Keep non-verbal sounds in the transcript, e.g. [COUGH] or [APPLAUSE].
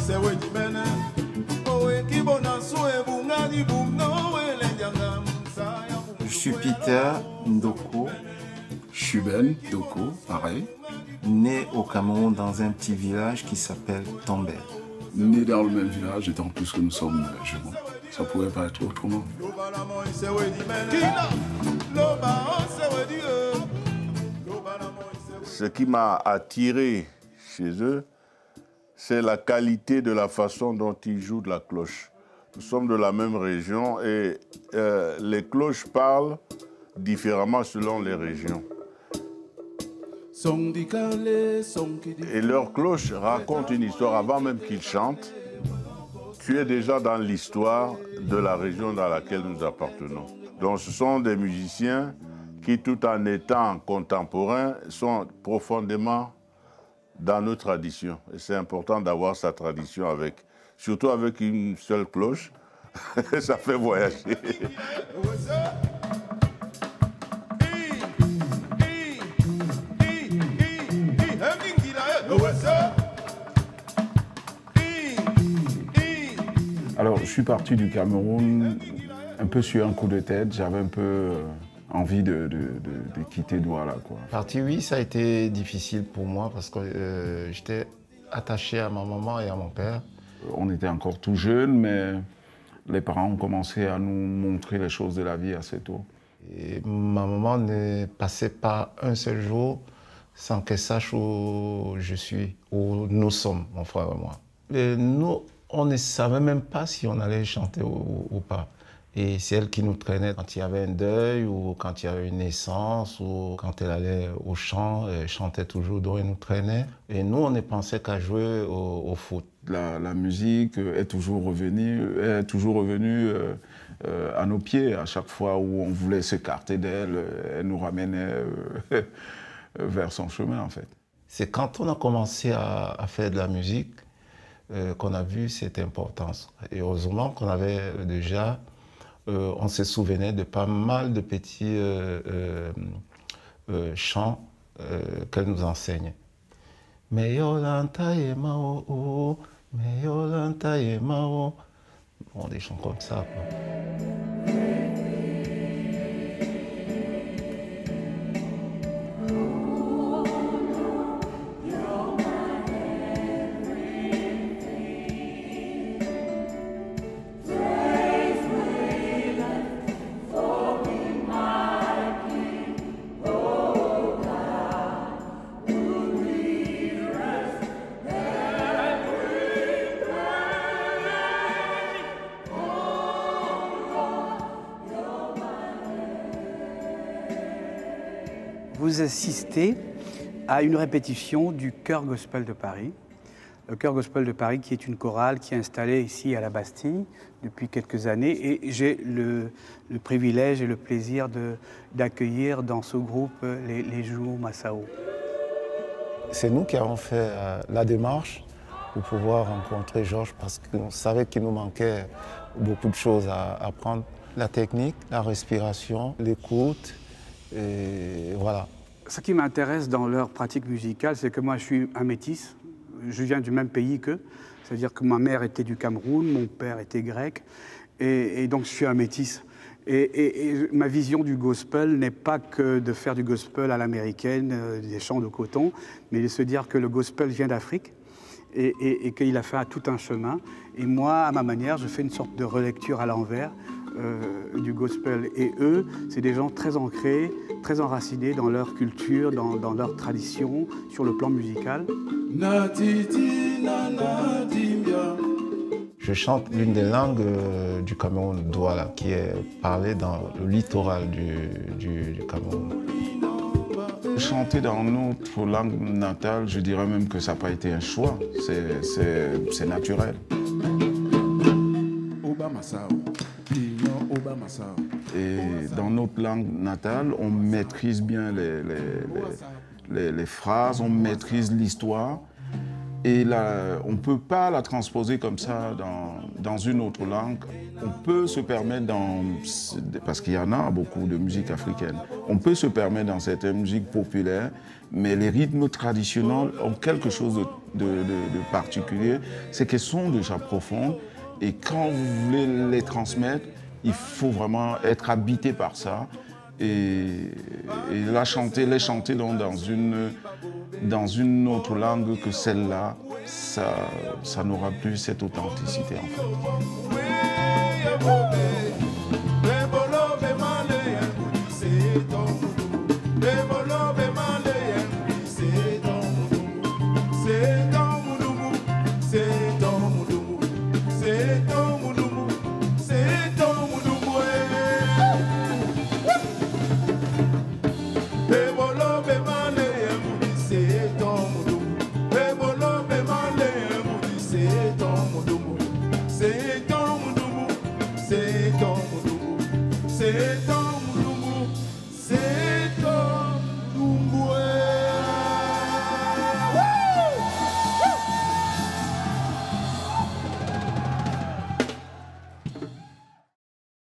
sewe chimene owe kibona je suis Peter Ndoko. Ben Ndoko pareil. Né au Cameroun dans un petit village qui s'appelle Tambel né dans le même village et en plus que nous sommes euh, jumeaux. Ça pourrait pas être autrement. Ce qui m'a attiré chez eux, c'est la qualité de la façon dont ils jouent de la cloche. Nous sommes de la même région et euh, les cloches parlent différemment selon les régions. Et leur cloche raconte une histoire avant même qu'ils chantent. Tu es déjà dans l'histoire de la région dans laquelle nous appartenons. Donc ce sont des musiciens qui, tout en étant contemporains, sont profondément dans nos traditions. Et c'est important d'avoir sa tradition avec, surtout avec une seule cloche. [LAUGHS] Ça fait voyager. Alors, je suis parti du Cameroun un peu sur un coup de tête. J'avais un peu euh, envie de, quitter Douala. Quoi. Parti, oui, ça a été difficile pour moi parce que euh, j'étais attaché à ma maman et à mon père. On était encore tout jeunes, mais les parents ont commencé à nous montrer les choses de la vie assez tôt. Et ma maman ne passait pas un seul jour sans qu'elle sache où je suis, où nous sommes, mon frère et moi. Et nous, on ne savait même pas si on allait chanter ou, pas. Et c'est elle qui nous traînait quand il y avait un deuil ou quand il y avait une naissance ou quand elle allait au chant, elle chantait toujours, donc elle nous traînait. Et nous, on ne pensait qu'à jouer au, foot. La, musique est toujours revenue, est toujours revenue euh, euh, à nos pieds. À chaque fois où on voulait s'écarter d'elle, elle nous ramenait euh, [LAUGHS] vers son chemin, en fait. C'est quand on a commencé à faire de la musique euh, qu'on a vu cette importance. Et heureusement qu'on avait déjà, euh, on se souvenait de pas mal de petits euh, chants qu'elle nous enseigne. Vous assistez à une répétition du Chœur Gospel de Paris. Le Chœur Gospel de Paris, qui est une chorale qui est installée ici à la Bastille depuis quelques années. Et j'ai le, privilège et le plaisir d'accueillir dans ce groupe les, les Massao. C'est nous qui avons fait euh, la démarche pour pouvoir rencontrer Georges parce qu'on savait qu'il nous manquait beaucoup de choses à apprendre. La technique, la respiration, l'écoute, et voilà. Ce qui m'intéresse dans leur pratique musicale, c'est que moi je suis un métis, je viens du même pays qu'eux, c'est-à-dire que ma mère était du Cameroun, mon père était grec, et, donc je suis un métis. Et, ma vision du gospel n'est pas que de faire du gospel à l'américaine, euh, des chants de coton, mais de se dire que le gospel vient d'Afrique et, qu'il a fait tout un chemin. Et moi, à ma manière, je fais une sorte de relecture à l'envers euh, du gospel. Et eux, c'est des gens très ancrés, très enracinés dans leur culture, dans, leur tradition, sur le plan musical. Je chante l'une des langues euh, du Cameroun, Douala, qui est parlée dans le littoral du, du Cameroun. Chanter dans notre langue natale, je dirais même que ça n'a pas été un choix, c'est naturel. Et dans notre langue natale, on maîtrise bien les, les, phrases, on maîtrise l'histoire. Et on ne peut pas la transposer comme ça dans, dans, une autre langue. On peut se permettre, dans, parce qu'il y en a beaucoup de musique africaine, on peut se permettre dans certaines musiques populaires, mais les rythmes traditionnels ont quelque chose de, de, de particulier, c'est qu'elles sont déjà profondes. Et quand vous voulez les transmettre, il faut vraiment être habité par ça et, la chanter, les chanter dans, une, dans une autre langue que celle-là, ça, ça n'aura plus cette authenticité.